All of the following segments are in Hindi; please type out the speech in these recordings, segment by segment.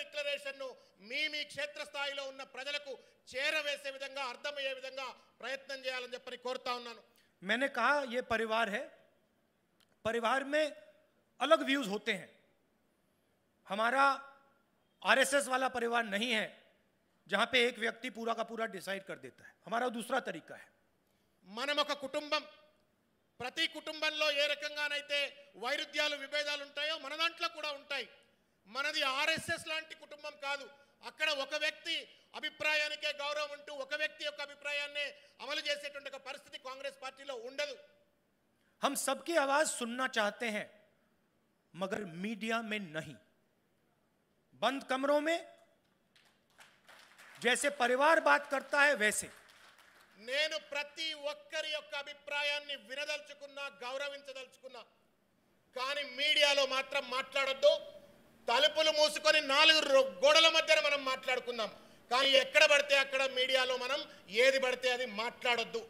డిక్లరేషన్ ను మీ మీ క్షేత్రస్థాయిలో ఉన్న ప్రజలకు చేరవేసే విధంగా అర్థమయ్యే విధంగా ప్రయత్నం చేయాలని చెప్పని కోరుతా ఉన్నాను मैंने कहा ये परिवार है परिवार में अलग व्यूज होते हैं हमारा आरएसएस वाला परिवार नहीं है जहां पे एक व्यक्ति पूरा का पूरा डिसाइड कर देता है हमारा दूसरा तरीका है మనం ఒక కుటుంబం ప్రతి కుటుంబంలో ఏ రకంగానైతే వైరుధ్యాలు విభేదాలు ఉంటాయో మన దాంట్లో కూడా ఉంటాయి మనది ఆర్ఎస్ఎస్ లాంటి కుటుంబం కాదు అక్కడ ఒక వ్యక్తి అభిప్రాయానికే గౌరవం ఉంటూ ఒక వ్యక్తి యొక్క అభిప్రాయాన్నే అమలు చేసేటువంటి ఒక పరిస్థితి కాంగ్రెస్ పార్టీలో ఉండదు हम सबकी आवाज सुनना चाहते हैं मगर मीडिया में नहीं बंद कमरों में जैसे परिवार बात करता है वैसे నేను ప్రతి ఒక్కరి యొక్క అభిప్రాయాన్ని వినదలుచుకున్నా గౌరవించదలుచుకున్నా కానీ మీడియాలో మాత్రం మాట్లాడొద్దు తలుపులు మూసుకొని నాలుగు రో- గోడల మధ్యన మనం మాట్లాడుకుందాం కానీ ఎక్కడ పడితే అక్కడ మీడియాలో మనం ఏది పడితే అది మాట్లాడొద్దు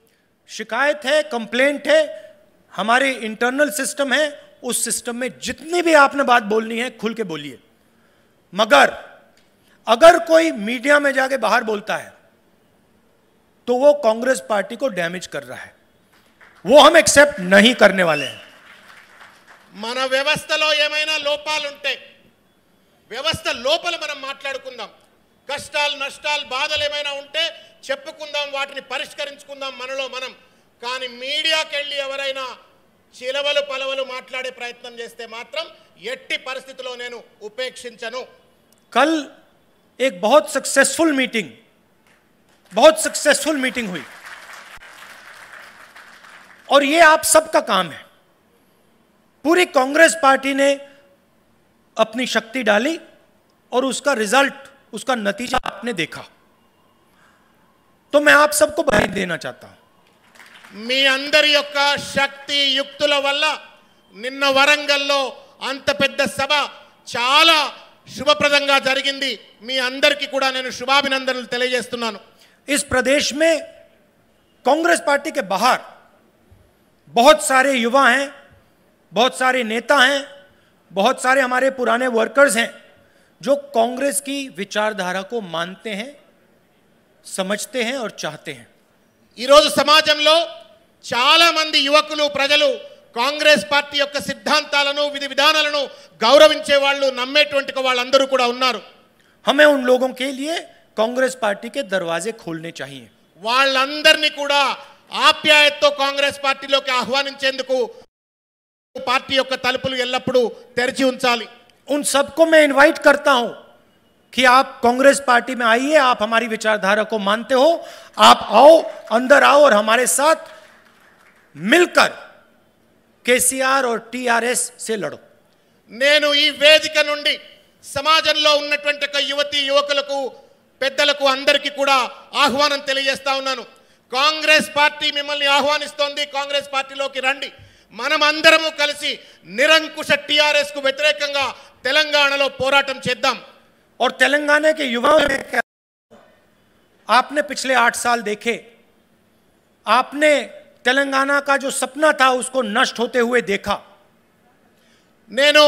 शिकायत है कंप्लेंट है हमारे इंटरनल सिस्टम है उस सिस्टम में जितनी भी आपने बात बोलनी है खुल के बोलिए मगर अगर कोई मीडिया में जाके बाहर बोलता है तो वो कांग्रेस पार्टी को डैमेज कर रहा है वो हम एक्सेप्ट नहीं करने वाले हैं మన వ్యవస్థలో ఏమైనా లోపాలుంటే వ్యవస్థ లోపల మనం మాట్లాడుకుందాం కష్టాలు నష్టాలు బాధలు ఏమైనా ఉంటే చెప్పుకుందాం వాటిని పరిష్కరించుకుందాం మనలో మనం కానీ మీడియాకి వెళ్ళి ఎవరైనా చిలవలు పలవలు మాట్లాడే ప్రయత్నం చేస్తే మాత్రం ఎట్టి పరిస్థితిలో నేను ఉపేక్షించను कल एक बहुत सक्सेसफुल मीटिंग बहुत सक्सेसफुल मीटिंग हुई और ये आप सबका काम है पूरी कांग्रेस पार्टी ने अपनी शक्ति डाली और उसका रिजल्ट उसका नतीजा आपने देखा तो मैं आप सबको बधाई देना चाहता हूं మీ అందరి యొక్క శక్తి యుక్తుల వల్ల నిన్న వరంగల్లో అంత పెద్ద సభ చాలా శుభప్రదంగా జరిగింది మీ అందరికీ కూడా నేను శుభాభినందనలు తెలియజేస్తున్నాను इस प्रदेश में कांग्रेस पार्टी के बाहर बहुत सारे युवा हैं बहुत सारे नेता हैं बहुत सारे हमारे पुराने वर्कर्स हैं जो कांग्रेस की विचारधारा को मानते हैं समझते हैं और चाहते हैं ఈరోజు సమాజంలో చాలా మంది యువకులు ప్రజలు కాంగ్రెస్ పార్టీ యొక్క సిద్ధాంతాలను విధి విధానాలను గౌరవించే వాళ్ళు నమ్మేటువంటి వాళ్ళందరూ కూడా ఉన్నారు हमें उन लोगों के लिए कांग्रेस पार्टी के दरवाजे खोलने चाहिए వాళ్ళందరినీ కూడా ఆప్యాయతతో కాంగ్రెస్ పార్టీలోకి ఆహ్వానించేందుకు పార్టీ యొక్క తలుపులు ఎల్లప్పుడూ తెరిచి ఉంచాలి उन सबको मैं इनवाइट करता हूं कि आप कांग्रेस पार्टी में आइए आप हमारी विचारधारा को मानते हो आप आओ अंदर आओ और हमारे साथ मिलकर केसीआर और टीआरएस से लड़ो నేను ఈ వేదిక నుండి సమాజంలో ఉన్నటువంటి ఒక యువతి యువకులకు పెద్దలకు అందరికీ కూడా ఆహ్వానం తెలియజేస్తా ఉన్నాను కాంగ్రెస్ పార్టీ మిమ్మల్ని ఆహ్వానిస్తోంది కాంగ్రెస్ పార్టీలోకి రండి మనం అందరము కలిసి నిరంకుశ టిఆర్ఎస్ కు వ్యతిరేకంగా తెలంగాణలో పోరాటం చేద్దాం और तेलंगाना के युवाओं में क्या आपने पिछले आठ साल देखे आपने तेलंगाना का जो सपना था उसको नष्ट होते हुए देखा నేను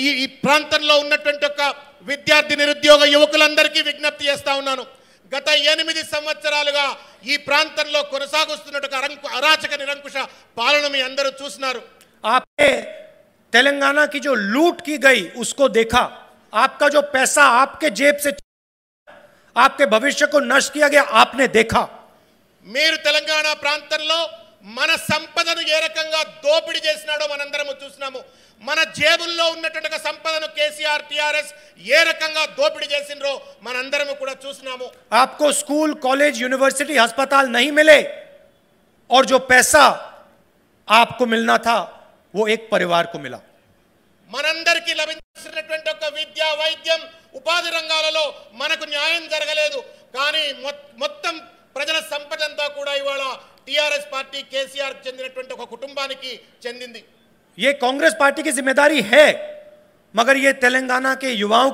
ఈ ఈ ప్రాంతంలో ఉన్నటువంటి ఒక విద్యార్థి నిరుద్యోగ యువకులందరికీ విజ్ఞప్తి చేస్తా ఉన్నాను గత ఎనిమిది సంవత్సరాలుగా ఈ ప్రాంతంలో కొనసాగుతున్నట్టు ఒక అరంకు అరాచక నిరంకుశ పాలన మీ అందరూ చూసినారు आपने तेलंगाना की जो लूट की गई उसको देखा आपका जो पैसा आपके जेब से आपके भविष्य को नष्ट किया गया आपने देखा మీరు తెలంగాణ ప్రాంతంలో మన సంపదను ఏ రకంగా దోపిడీ చేసినాడో మనందరము చూసినాము మన జేబుల్లో ఉన్నటువంటి ఒక సంపదను కేసీఆర్ టిఆర్ఎస్ ఏ రకంగా దోపిడీ చేసినరో మనందరము కూడా చూసినాము आपको स्कूल कॉलेज यूनिवर्सिटी अस्पताल नहीं मिले और जो पैसा आपको मिलना था वो एक परिवार को मिला మనందరికీ లభించినటువంటి ఒక విద్య వైద్యం ఉపాధి రంగాలలో మనకు న్యాయం జరగలేదు కానీ మొ- మొత్తం ప్రజల సంపద అంతా కూడా ఇవాళ టిఆర్ఎస్ పార్టీ కేసీఆర్ చెందినటువంటి ఒక కుటుంబానికి చెందింది ये कांग्रेस पार्टी की जिम्मेदारी है मगर ये तेलंगाना के युवाओं